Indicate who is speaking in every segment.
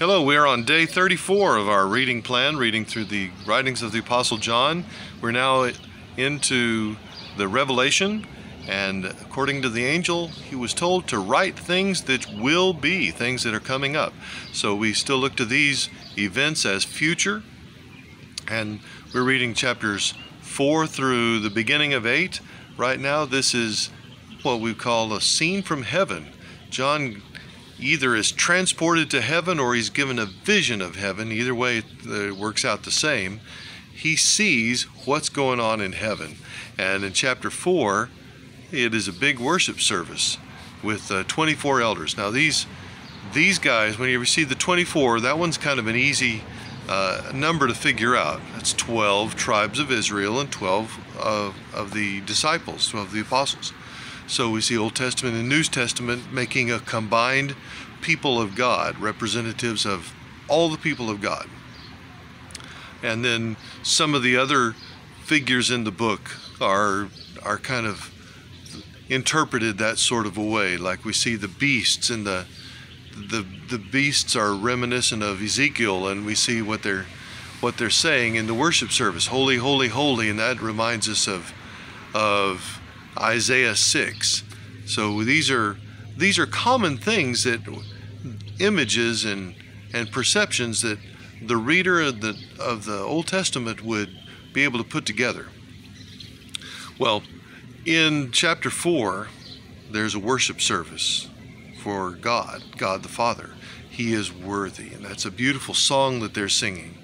Speaker 1: Hello, we are on day 34 of our reading plan, reading through the writings of the Apostle John. We're now into the Revelation, and according to the angel, he was told to write things that will be, things that are coming up. So we still look to these events as future, and we're reading chapters 4 through the beginning of 8. Right now, this is what we call a scene from heaven. John either is transported to heaven or he's given a vision of heaven. Either way, it works out the same. He sees what's going on in heaven. And in chapter 4, it is a big worship service with uh, 24 elders. Now, these these guys, when you receive the 24, that one's kind of an easy uh, number to figure out. That's 12 tribes of Israel and 12 of, of the disciples, 12 of the apostles. So we see Old Testament and New Testament making a combined people of God, representatives of all the people of God. And then some of the other figures in the book are are kind of interpreted that sort of a way. Like we see the beasts and the the the beasts are reminiscent of Ezekiel, and we see what they're what they're saying in the worship service, holy, holy, holy, and that reminds us of of Isaiah 6. So these are these are common things that images and and perceptions that the reader of the of the Old Testament would be able to put together. Well, in chapter 4, there's a worship service for God, God the Father. He is worthy, and that's a beautiful song that they're singing.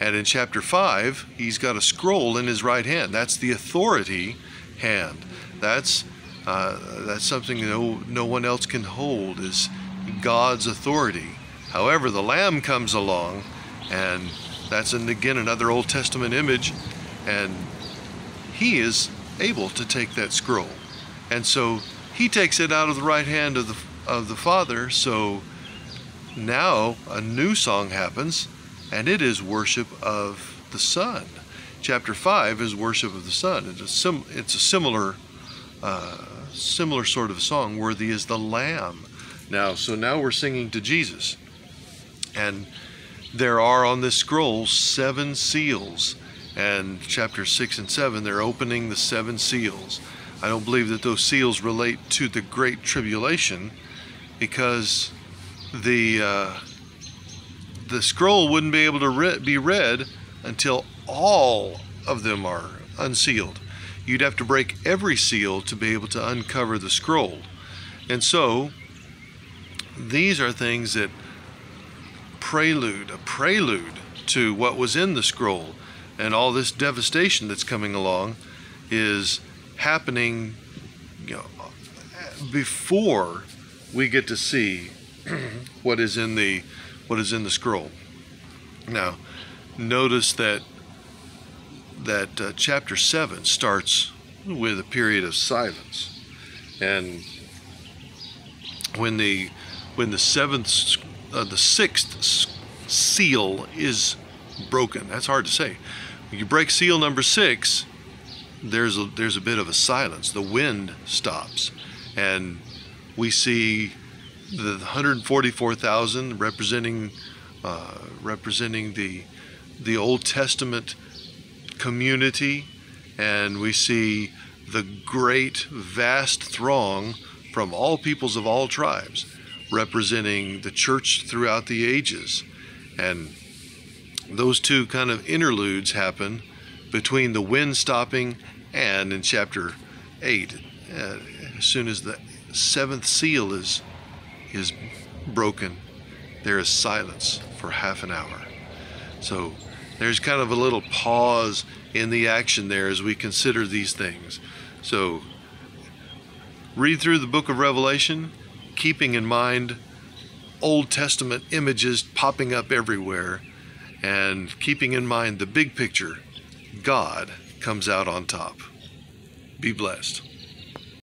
Speaker 1: And in chapter 5, he's got a scroll in his right hand. That's the authority hand. That's uh, that's something no no one else can hold is God's authority. However, the Lamb comes along, and that's an, again another Old Testament image, and he is able to take that scroll, and so he takes it out of the right hand of the of the Father. So now a new song happens, and it is worship of the Son. Chapter five is worship of the Son. It's a sim, it's a similar uh, similar sort of song, Worthy is the Lamb. Now, so now we're singing to Jesus. And there are on this scroll seven seals. And chapter 6 and 7, they're opening the seven seals. I don't believe that those seals relate to the Great Tribulation because the, uh, the scroll wouldn't be able to re- be read until all of them are unsealed you'd have to break every seal to be able to uncover the scroll. And so, these are things that prelude, a prelude to what was in the scroll. And all this devastation that's coming along is happening you know, before we get to see what is in the what is in the scroll. Now, notice that that uh, chapter 7 starts with a period of silence. And when the when the seventh uh, the sixth seal is broken, that's hard to say. When you break seal number 6, there's a there's a bit of a silence. The wind stops and we see the 144,000 representing uh, representing the the Old Testament community and we see the great, vast throng from all peoples of all tribes representing the church throughout the ages. And those two kind of interludes happen between the wind stopping and in chapter 8. Uh, as soon as the seventh seal is, is broken, there is silence for half an hour. So there's kind of a little pause in the action there as we consider these things. So read through the book of Revelation, keeping in mind Old Testament images popping up everywhere, and keeping in mind the big picture God comes out on top. Be blessed.